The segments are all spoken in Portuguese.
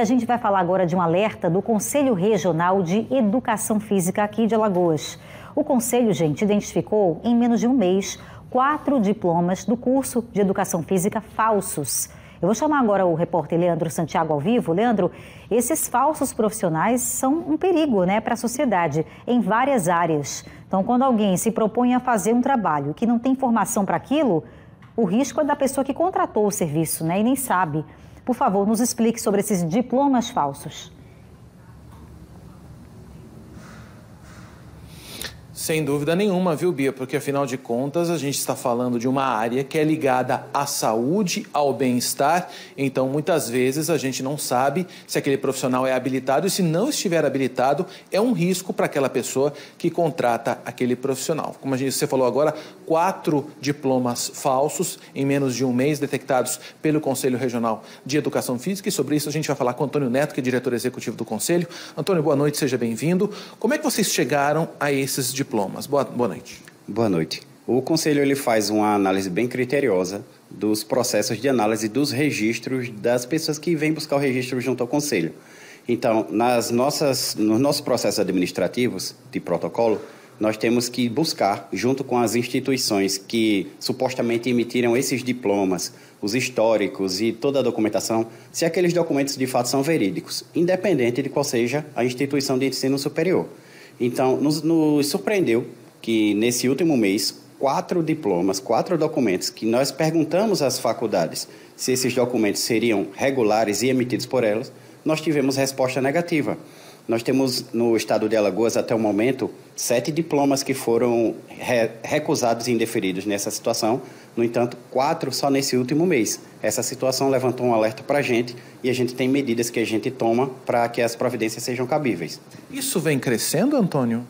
A gente vai falar agora de um alerta do Conselho Regional de Educação Física aqui de Alagoas. O Conselho, gente, identificou em menos de um mês quatro diplomas do curso de Educação Física falsos. Eu vou chamar agora o repórter Leandro Santiago ao vivo. Leandro, esses falsos profissionais são um perigo né, para a sociedade em várias áreas. Então, quando alguém se propõe a fazer um trabalho que não tem formação para aquilo, o risco é da pessoa que contratou o serviço né, e nem sabe. Por favor, nos explique sobre esses diplomas falsos. Sem dúvida nenhuma, viu, Bia? Porque afinal de contas a gente está falando de uma área que é ligada à saúde, ao bem-estar. Então, muitas vezes a gente não sabe se aquele profissional é habilitado e se não estiver habilitado, é um risco para aquela pessoa que contrata aquele profissional. Como você falou agora, quatro diplomas falsos em menos de um mês detectados pelo Conselho Regional de Educação Física. E sobre isso a gente vai falar com Antônio Neto, que é diretor executivo do Conselho. Antônio, boa noite, seja bem-vindo. Como é que vocês chegaram a esses diplomas? Diplomas. Boa, boa noite. Boa noite. O Conselho ele faz uma análise bem criteriosa dos processos de análise dos registros das pessoas que vêm buscar o registro junto ao Conselho. Então, nas nossas, nos nossos processos administrativos de protocolo, nós temos que buscar, junto com as instituições que supostamente emitiram esses diplomas, os históricos e toda a documentação, se aqueles documentos de fato são verídicos, independente de qual seja a instituição de ensino superior. Então, nos, nos surpreendeu que nesse último mês, quatro diplomas, quatro documentos que nós perguntamos às faculdades se esses documentos seriam regulares e emitidos por elas, nós tivemos resposta negativa. Nós temos no estado de Alagoas, até o momento, sete diplomas que foram re recusados e indeferidos nessa situação. No entanto, quatro só nesse último mês. Essa situação levantou um alerta para a gente e a gente tem medidas que a gente toma para que as providências sejam cabíveis. Isso vem crescendo, Antônio?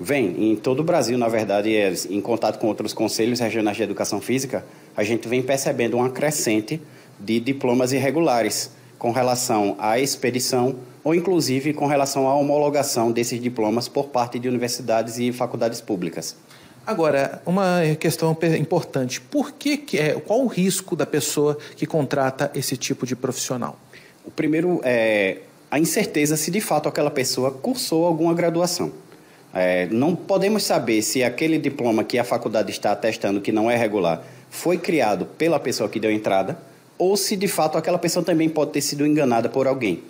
Vem. Em todo o Brasil, na verdade, é, em contato com outros conselhos regionais de educação física, a gente vem percebendo uma crescente de diplomas irregulares com relação à expedição ou inclusive com relação à homologação desses diplomas por parte de universidades e faculdades públicas. Agora, uma questão importante: por que, que é, qual o risco da pessoa que contrata esse tipo de profissional? O primeiro é a incerteza se de fato aquela pessoa cursou alguma graduação. É, não podemos saber se aquele diploma que a faculdade está atestando que não é regular foi criado pela pessoa que deu entrada ou se de fato aquela pessoa também pode ter sido enganada por alguém.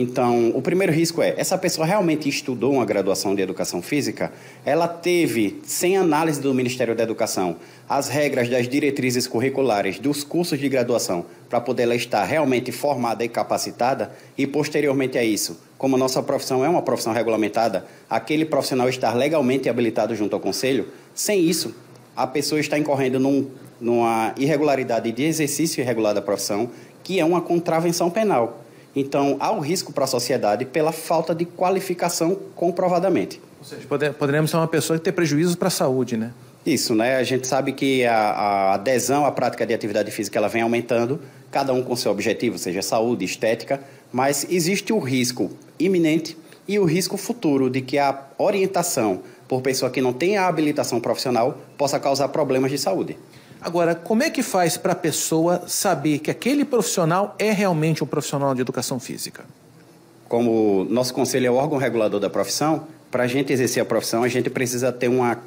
Então, o primeiro risco é, essa pessoa realmente estudou uma graduação de educação física? Ela teve, sem análise do Ministério da Educação, as regras das diretrizes curriculares dos cursos de graduação para poder ela estar realmente formada e capacitada? E, posteriormente a isso, como nossa profissão é uma profissão regulamentada, aquele profissional estar legalmente habilitado junto ao Conselho? Sem isso, a pessoa está incorrendo num numa irregularidade de exercício irregular da profissão, que é uma contravenção penal. Então, há um risco para a sociedade pela falta de qualificação comprovadamente. Ou seja, poderemos ser uma pessoa que tem prejuízos para a saúde, né? Isso, né? A gente sabe que a, a, adesão à prática de atividade física ela vem aumentando, cada um com seu objetivo, seja saúde, estética, mas existe o risco iminente e o risco futuro de que a orientação por pessoa que não tem a habilitação profissional possa causar problemas de saúde. Agora, como é que faz para a pessoa saber que aquele profissional é realmente um profissional de educação física? Como nosso conselho é o órgão regulador da profissão, para a gente exercer a profissão, a gente precisa ter uma,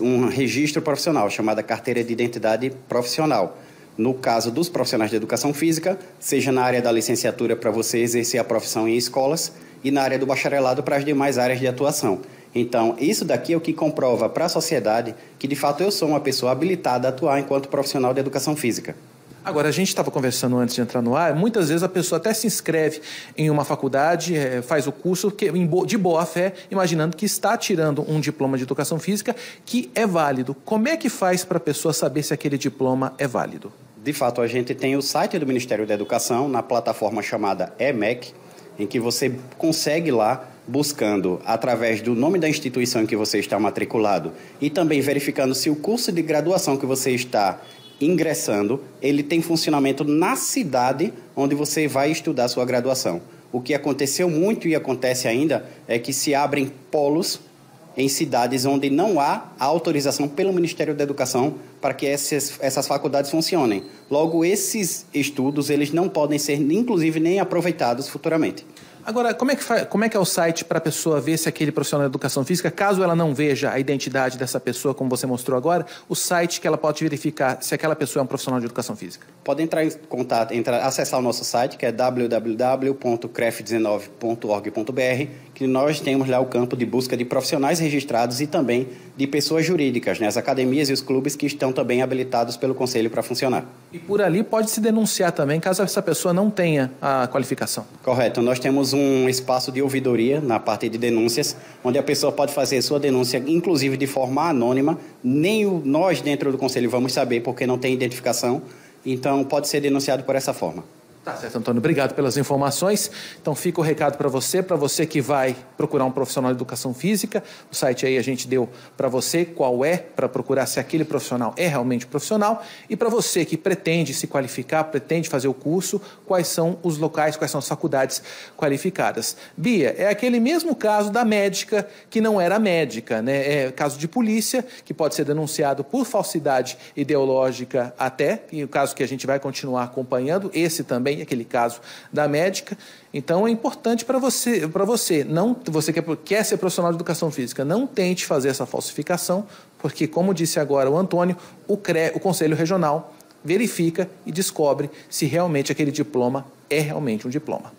um registro profissional, chamada carteira de identidade profissional. No caso dos profissionais de educação física, seja na área da licenciatura para você exercer a profissão em escolas e na área do bacharelado para as demais áreas de atuação. Então, isso daqui é o que comprova para a sociedade que, de fato, eu sou uma pessoa habilitada a atuar enquanto profissional de educação física. Agora, a gente estava conversando antes de entrar no ar, muitas vezes a pessoa até se inscreve em uma faculdade, é, faz o curso de boa fé, imaginando que está tirando um diploma de educação física que é válido. Como é que faz para a pessoa saber se aquele diploma é válido? De fato, a gente tem o site do Ministério da Educação, na plataforma chamada EMEC, em que você consegue lá buscando através do nome da instituição em que você está matriculado e também verificando se o curso de graduação que você está ingressando, ele tem funcionamento na cidade onde você vai estudar sua graduação. O que aconteceu muito e acontece ainda é que se abrem polos em cidades onde não há autorização pelo Ministério da Educação para que essas, essas faculdades funcionem. Logo, esses estudos eles não podem ser, inclusive, nem aproveitados futuramente. Agora, como é que, como é, que é o site para a pessoa ver se aquele profissional de educação física, caso ela não veja a identidade dessa pessoa, como você mostrou agora, o site que ela pode verificar se aquela pessoa é um profissional de educação física? Pode entrar em contato, entrar, acessar o nosso site, que é www.cref19.org.br, que nós temos lá o campo de busca de profissionais registrados e também de pessoas jurídicas, né, as academias e os clubes que estão também habilitados pelo Conselho para funcionar. E por ali pode se denunciar também, caso essa pessoa não tenha a qualificação? Correto. Nós temos um espaço de ouvidoria na parte de denúncias, onde a pessoa pode fazer sua denúncia, inclusive de forma anônima. Nem o, nós, dentro do Conselho, vamos saber, porque não tem identificação. Então, pode ser denunciado por essa forma. Tá certo, Antônio. Obrigado pelas informações. Então fica o recado para você, para você que vai procurar um profissional de educação física. O site aí a gente deu para você qual é, para procurar se aquele profissional é realmente profissional. E para você que pretende se qualificar, pretende fazer o curso, quais são os locais, quais são as faculdades qualificadas. Bia, é aquele mesmo caso da médica que não era médica, né? É caso de polícia, que pode ser denunciado por falsidade ideológica até, e o caso que a gente vai continuar acompanhando, esse também também aquele caso da médica. Então é importante para você, para você, não você quer, quer ser profissional de educação física, não tente fazer essa falsificação, porque como disse agora o Antônio, o CRE, o Conselho Regional verifica e descobre se realmente aquele diploma é realmente um diploma.